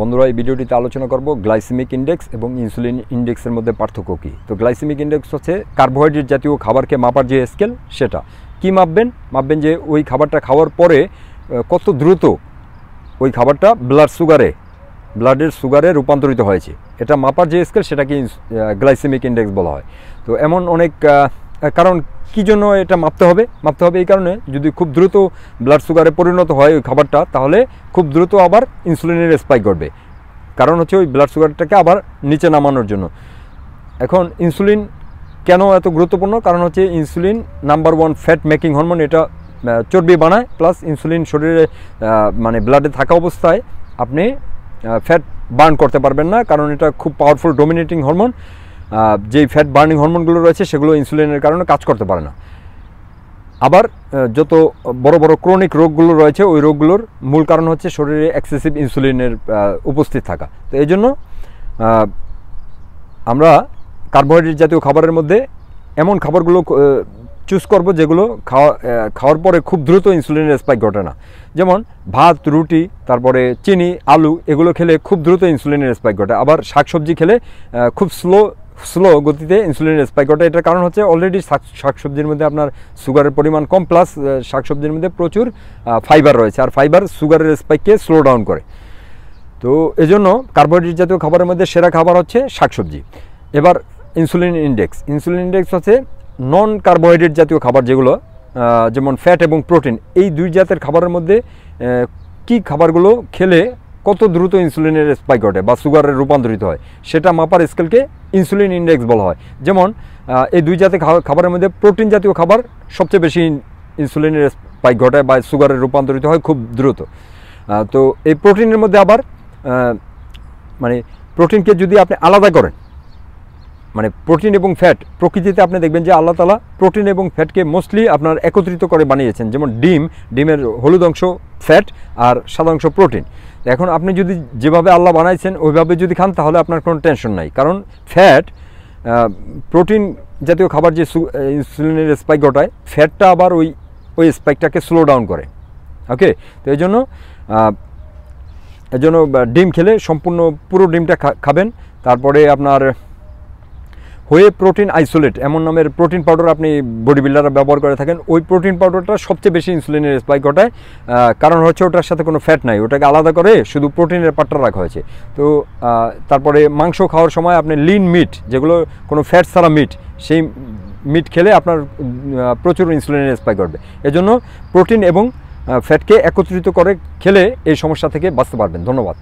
বন্ধুরা, এই ভিডিওটিতে আলোচনা করব গ্লাইসেমিক ইন্ডেক্স এবং ইনসুলিন ইন্ডেক্সের মধ্যে পার্থক্য কী। তো গ্লাইসেমিক ইন্ডেক্স হচ্ছে কার্বোহাইড্রেট জাতীয় খাবারকে মাপার যে স্কেল, সেটা। কি মাপবেন? মাপবেন যে ওই খাবারটা খাওয়ার পরে কত দ্রুত ওই খাবারটা ব্লাড সুগারে ব্লাডের সুগারে রূপান্তরিত হয়েছে। এটা মাপার যে স্কেল, সেটাকে গ্লাইসেমিক ইন্ডেক্স বলা হয়। তো এমন অনেক কারণ কী জন্য এটা মাপতে হবে? মাপতে হবে এই কারণে যদি খুব দ্রুত ব্লাড সুগারে পরিণত হয় ওই খাবারটা, তাহলে খুব দ্রুত আবার ইনসুলিনের স্পাইক ঘটবে। কারণ হচ্ছে ওই ব্লাড সুগারটাকে আবার নিচে নামানোর জন্য। এখন ইনসুলিন কেন এত গুরুত্বপূর্ণ? কারণ হচ্ছে insulin number one fat making hormone এটা চর্বি বানায় প্লাস ইনসুলিন শরীরে মানে ব্লাডে থাকা অবস্থায় আপনি ফ্যাট বার্ন করতে পারবেন না, কারণ এটা খুব পাওয়ারফুল ডোমিনেটিং হরমোন যেই ফ্যাট বার্নিং হরমোনগুলো রয়েছে সেগুলো ইনসুলিনের কারণে কাজ করতে পারে না। আবার যত বড় বড় ক্রনিক রোগগুলো রয়েছে, ওই রোগগুলোর মূল কারণ হচ্ছে শরীরে এক্সেসিভ ইনসুলিনের উপস্থিত থাকা। তো এই জন্য আমরা কার্বোহাইড্রেট জাতীয় খাবারের মধ্যে এমন খাবারগুলো চুজ করব যেগুলো খাওয়া খাওয়ার পরে খুব দ্রুত ইনসুলিনের স্পাইক ঘটে না। যেমন ভাত, রুটি, তারপরে চিনি, আলু, এগুলো খেলে খুব দ্রুত ইনসুলিনের স্পাইক ঘটে। আবার শাকসবজি খেলে খুব স্লো স্লো গতিতে ইনসুলিন স্পাইক ঘটে এটার কারণ হচ্ছে অলরেডি শাকসবজির মধ্যে আপনার সুগারের পরিমাণ কম প্লাস শাকসবজির মধ্যে প্রচুর ফাইবার রয়েছে। আর ফাইবার সুগারের স্পাইককে স্লো ডাউন করে। তো এজন্য কার্বোহাইড্রেট জাতীয় খাবারের মধ্যে সেরা খাবার হচ্ছে শাকসবজি। এবার ইনসুলিন ইন্ডেক্স ইনসুলিন ইন্ডেক্স হচ্ছে নন কার্বোহাইড্রেট জাতীয় খাবার যেগুলো যেমন ফ্যাট এবং প্রোটিন এই দুই জাতের খাবারের মধ্যে কি খাবারগুলো খেলে কত দ্রুত ইনসুলিনের স্পাইক ঘটে বা সুগারের রূপান্তরিত হয়, সেটা মাপার স্কেলকে ইনসুলিন ইন্ডেক্স বলা হয়। যেমন এই দুই জাতীয় খাবার- খাবারের মধ্যে প্রোটিন জাতীয় খাবার সবচেয়ে বেশি ইনসুলিনের স্পাইক ঘটায় বা সুগারের রূপান্তরিত হয় খুব দ্রুত। তো এই প্রোটিনের মধ্যে আবার মানে প্রোটিনকে যদি আপনি আলাদা করেন মানে প্রোটিন এবং ফ্যাট প্রকৃতিতে আপনি দেখবেন যে আল্লাহ তালা প্রোটিন এবং ফ্যাটকে মোস্টলি আপনার একত্রিত করে বানিয়েছেন। যেমন ডিম, ডিমের হলুদ অংশ ফ্যাট আর সাদা অংশ প্রোটিন এখন আপনি যদি যেভাবে আল্লাহ বানাইছেন, ওইভাবে যদি খান, তাহলে আপনার কোনো টেনশন নাই। কারণ ফ্যাট প্রোটিন জাতীয় খাবার যে ইনসুলিনের স্পাইক ঘটায় ফ্যাটটা আবার ওই ওই স্পাইকটাকে স্লো ডাউন করে। ওকে তো এই জন্য এই জন্য ডিম খেলে সম্পূর্ণ পুরো ডিমটা খাবেন। তারপরে আপনার হয়ে প্রোটিন আইসোলেট এমন নামের প্রোটিন পাউডার আপনি বডি বিল্ডাররা ব্যবহার করে থাকেন, ওই প্রোটিন পাউডারটা সবচেয়ে বেশি ইনসুলিনের স্পাইক ঘটায়। কারণ হচ্ছে ওটার সাথে কোনো ফ্যাট নাই, ওটাকে আলাদা করে শুধু প্রোটিনের পাটটা রাখা হয়েছে। তো তারপরে মাংস খাওয়ার সময় আপনি লিন মিট যেগুলো কোনো ফ্যাট ছাড়া মিট সেই মিট খেলে আপনার প্রচুর ইনসুলিনের স্পাইক ঘটবে। এজন্য প্রোটিন এবং ফ্যাটকে একত্রিত করে খেলে এই সমস্যা থেকে বাঁচতে পারবেন। ধন্যবাদ।